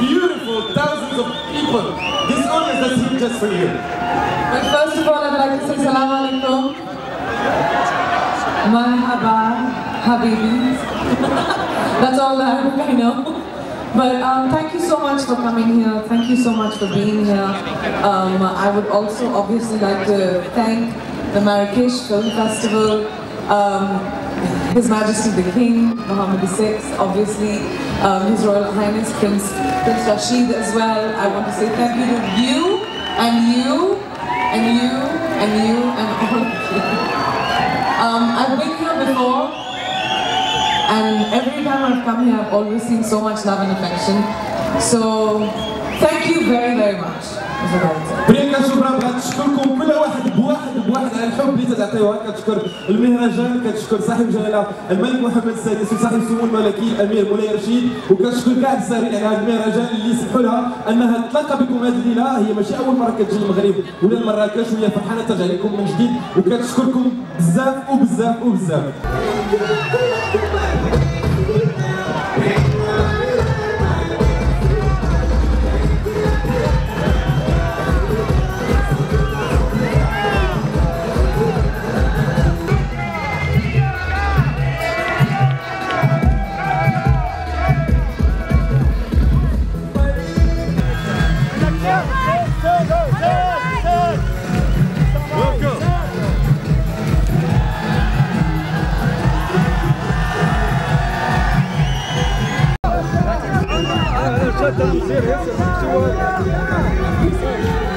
Beautiful thousands of people? This is just for you. But first of all, I'd like to say That's all I know. But thank you so much for coming here. Thank you so much for being here. Um, I would also obviously like to thank the Marrakesh Film Festival, um, His Majesty the King, Mohammed VI, obviously, um, His Royal Highness Prince, Prince Rashid as well. I want to say thank you to you and you and you and you and all of you. Um, I've been here before, and every time I've come here, I've always seen so much love and affection. So, thank you very, very much. Mr. Director. بريكا شكرا بغات تشكركم كل واحد بواحد بواحد على الحب اللي تتعطيوها كتشكر المهرجان كتشكر صاحب الجلاله الملك محمد السادس وصاحب السمو الملكي الأمير مولاي رشيد وكتشكر كاع السارين على هذا المهرجان اللي سمحوا لها أنها تلاقى بكم هذه الليلة. هي ماشي أول مرة كتجي المغرب ولا مراكش وهي فرحانة ترجع لكم من جديد. وكتشكركم بزاف وبزاف وبزاف. Thank you.